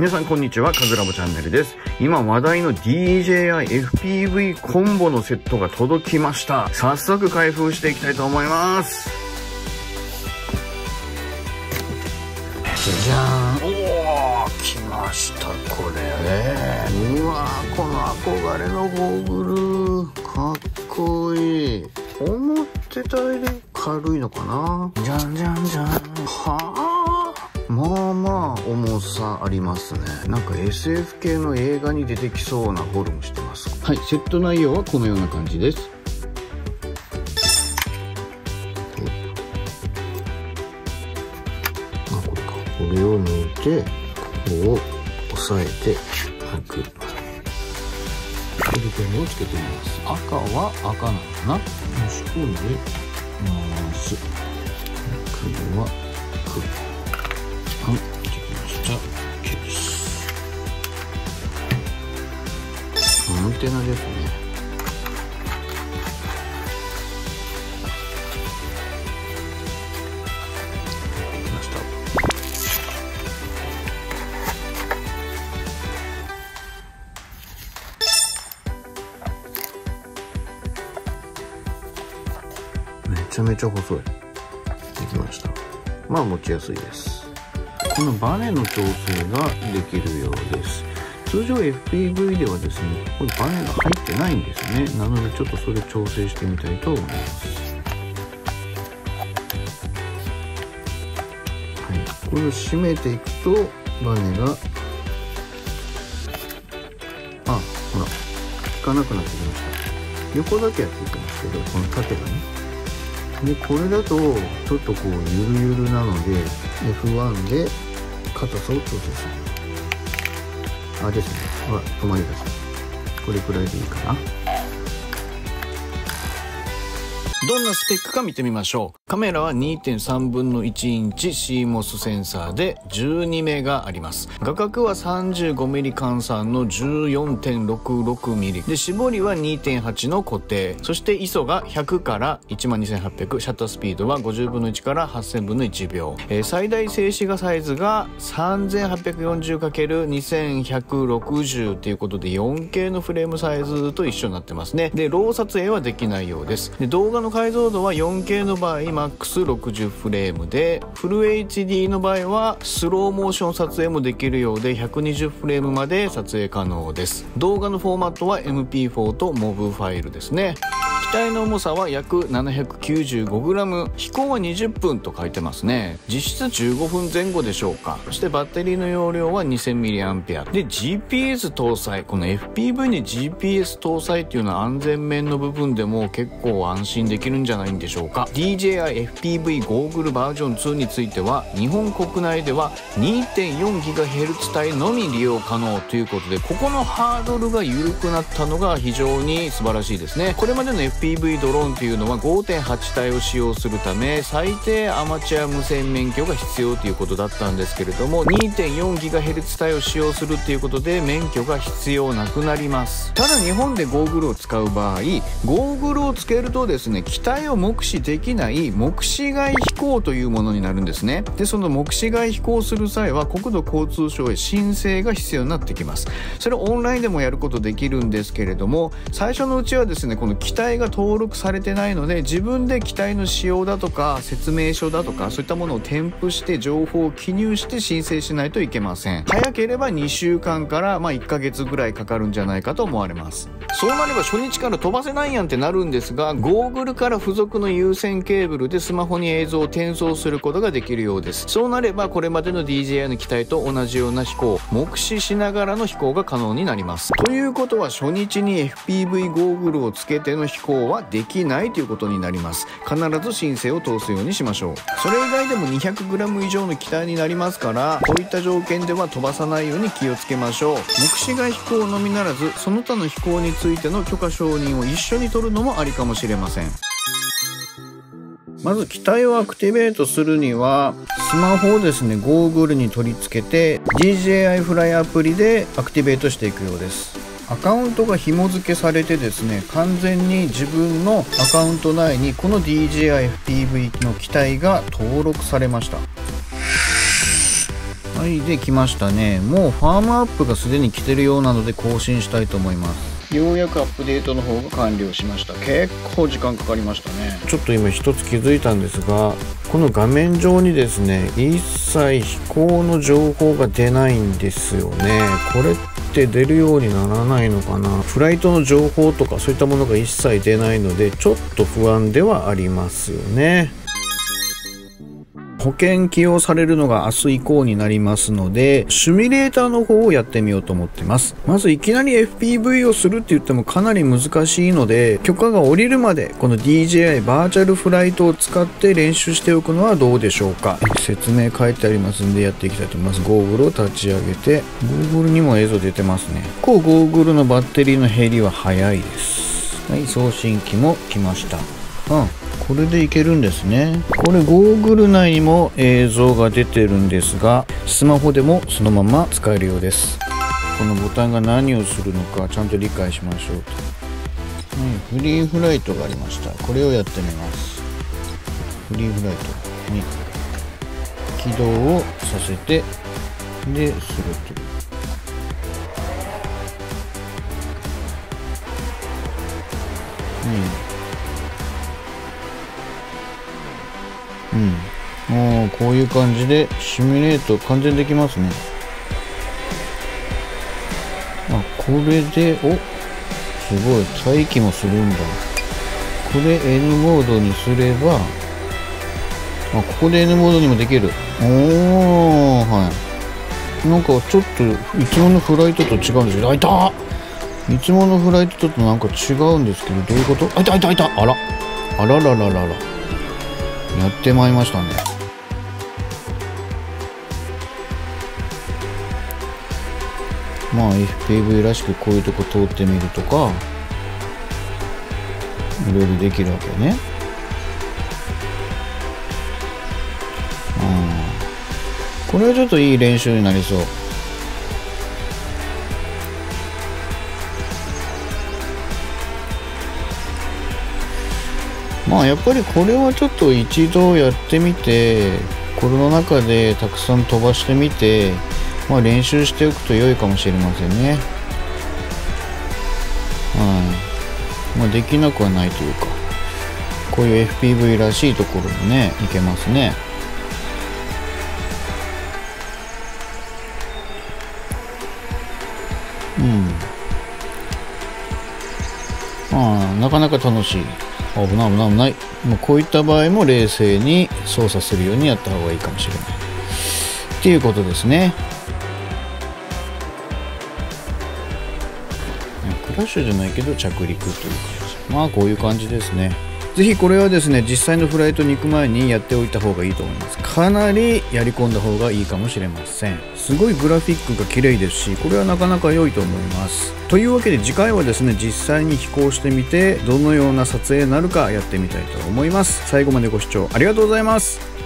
皆さんこんにちは、カズラボチャンネルです。今話題の DJI FPV コンボのセットが届きました。早速開封していきたいと思います。じゃーん。おー、来ました、これね。うわー、この憧れのゴーグル。かっこいい。思ってたより軽いのかなじゃんじゃんじゃん。はあ？まあまあ重さありますね。なんか SF 系の映画に出てきそうなフォルムしてます。はいセット内容はこのような感じです。あこれか。これを抜いてここを押さえて開く。ルペンをつけてみます。赤は赤なのかな。押し込んで回す黒は黒はい、できました。OK です。アンテナですね。できました。めちゃめちゃ細い。できました。まあ持ちやすいです。このバネの調整ができるようです。通常 FPV ではですねここにバネが入ってないんですね。なのでちょっとそれ調整してみたいと思います。これを締めていくとバネがあほら効かなくなってきました横だけはついてますけどこの縦がね。でこれだとちょっとこうゆるゆるなので F1 で硬さを調整する。あですね。ほら止まりだしこれくらいでいいかな。どんなスペックか見てみましょう。カメラは2.3分の1インチ CMOS センサーで12目があります。画角は 35mm 換算の 14.66mm で絞りは2.8の固定。そして ISO が100から12800、シャッタースピードは50分の1から8000分の1秒。えー、最大静止画サイズが 3840×2160 ということで 4K のフレームサイズと一緒になってますね。で、ロー撮影はできないようです。で動画の解像度は 4K の場合 MAX60 フレームでフル HD の場合はスローモーション撮影もできるようで120フレームまで撮影可能です。動画のフォーマットは MP4 と MOV ファイルですね。体の重さは約 795g 飛行は20分と書いてますね。実質15分前後でしょうか。そしてバッテリーの容量は 2000mAh で GPS 搭載。この FPV に GPS 搭載っていうのは安全面の部分でも結構安心できるんじゃないんでしょうか。DJI FPV ゴーグルバージョン2については日本国内では 2.4GHz 帯のみ利用可能ということでここのハードルが緩くなったのが非常に素晴らしいですね。これまでの FPV pv ドローンというのは5.8体を使用するため最低アマチュア無線免許が必要ということだったんですけれども 2.4GHz 帯を使用するっていうことで免許が必要なくなります。ただ日本でゴーグルを使う場合ゴーグルをつけるとですね機体を目視できない目視外飛行というものになるんですね。でその目視外飛行する際は国土交通省へ申請が必要になってきます。それをオンラインでもやることできるんですけれども最初のうちはですねこの機体が登録されてないので自分で機体の仕様だとか説明書だとかそういったものを添付して情報を記入して申請しないといけません。早ければ2週間からまあ1ヶ月ぐらいかかるんじゃないかと思われます。そうなれば初日から飛ばせないやんってなるんですがゴーグルから付属の有線ケーブルでスマホに映像を転送することができるようです。そうなればこれまでの DJI の機体と同じような飛行目視しながらの飛行が可能になります。ということは初日に FPV ゴーグルをつけての飛行はできないということになります。必ず申請を通すようにしましょう。それ以外でも 200g 以上の機体になりますからこういった条件では飛ばさないように気をつけましょう。目視外飛行のみならずその他の飛行についての許可承認を一緒に取るのもありかもしれません。まず機体をアクティベートするにはスマホをですねゴーグルに取り付けて DJI フライアプリでアクティベートしていくようです。アカウントが紐付けされてですね完全に自分のアカウント内にこの DJI FPV の機体が登録されました。はいできましたね。もうファームアップがすでに来てるようなので更新したいと思います。ようやくアップデートの方が完了しました。結構時間かかりましたね。ちょっと今一つ気づいたんですがこの画面上にですね一切飛行の情報が出ないんですよね。これって出るようにならないのかな？フライトの情報とかそういったものが一切出ないのでちょっと不安ではありますよね。保険起用されるのが明日以降になりますので、シミュレーターの方をやってみようと思ってます。まずいきなり FPV をするって言ってもかなり難しいので、許可が下りるまでこの DJI バーチャルフライトを使って練習しておくのはどうでしょうか。説明書いてありますんでやっていきたいと思います。ゴーグルを立ち上げて、ゴーグルにも映像出てますね。こうゴーグルのバッテリーの減りは早いです。はい、送信機も来ました。うん。これでいけるんですね。これゴーグル内にも映像が出てるんですがスマホでもそのまま使えるようです。このボタンが何をするのかちゃんと理解しましょうと、うん、フリーフライトがありました。これをやってみます。フリーフライト、はい、起動をさせてですると。うん。うん。こういう感じでシミュレート完全できますね。あこれでおすごい。待機もするんだ。これ N モードにすればあここで N モードにもできる。おおはい。なんかちょっといつものフライトと違うんですけどあいたいつものフライトとなんか違うんですけどどういうこと？あいたいたい。たあら。あららららら。やってまいりましたね。まあ FPV らしくこういうとこ通ってみるとかいろいろできるわけね。うん。これはちょっといい練習になりそう。まあやっぱりこれはちょっと一度やってみてこれの中でたくさん飛ばしてみて、まあ、練習しておくと良いかもしれませんね。はい。まあできなくはないというかこういう FPV らしいところもねいけますね。うん。まあなかなか楽しい。危ない危ない危ない。もうこういった場合も冷静に操作するようにやった方がいいかもしれない。っていうことですね。クラッシュじゃないけど着陸というか。まあこういう感じですね。ぜひこれはですね実際のフライトに行く前にやっておいた方がいいと思います。かなりやり込んだ方がいいかもしれません。すごいグラフィックが綺麗ですしこれはなかなか良いと思います。というわけで次回はですね実際に飛行してみてどのような撮影になるかやってみたいと思います。最後までご視聴ありがとうございます。